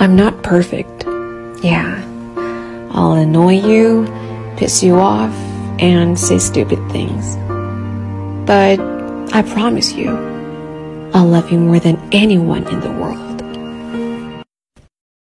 I'm not perfect. Yeah, I'll annoy you, piss you off, and say stupid things. But I promise you, I'll love you more than anyone in the world.